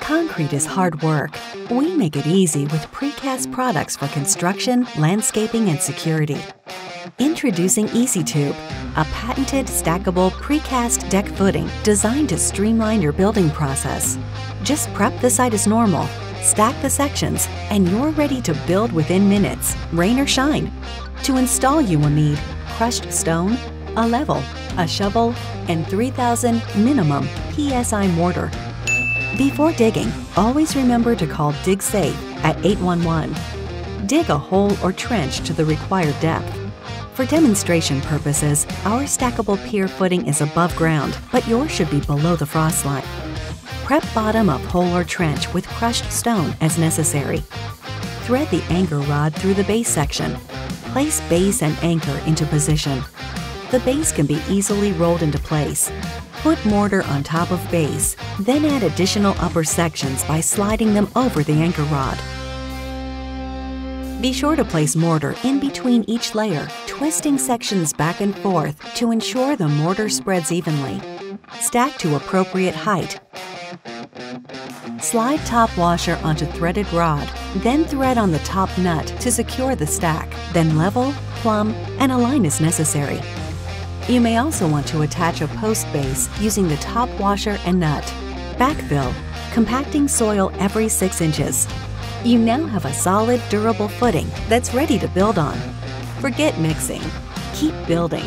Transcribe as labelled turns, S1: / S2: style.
S1: Concrete is hard work. We make it easy with precast products for construction, landscaping, and security. Introducing EZ-TUBE, a patented stackable precast deck footing designed to streamline your building process. Just prep the site as normal, stack the sections, and you're ready to build within minutes, rain or shine. To install, you will need crushed stone, a level, a shovel, and 3000 minimum PSI mortar. Before digging, always remember to call DigSafe at 811. Dig a hole or trench to the required depth. For demonstration purposes, our stackable pier footing is above ground, but yours should be below the frost line. Prep bottom of hole or trench with crushed stone as necessary. Thread the anchor rod through the base section. Place base and anchor into position. The base can be easily rolled into place. Put mortar on top of base, then add additional upper sections by sliding them over the anchor rod. Be sure to place mortar in between each layer, twisting sections back and forth to ensure the mortar spreads evenly. Stack to appropriate height. Slide top washer onto threaded rod, then thread on the top nut to secure the stack, then level, plumb, and align as necessary. You may also want to attach a post base using the top washer and nut. Backfill, compacting soil every 6 inches. You now have a solid, durable footing that's ready to build on. Forget mixing. Keep building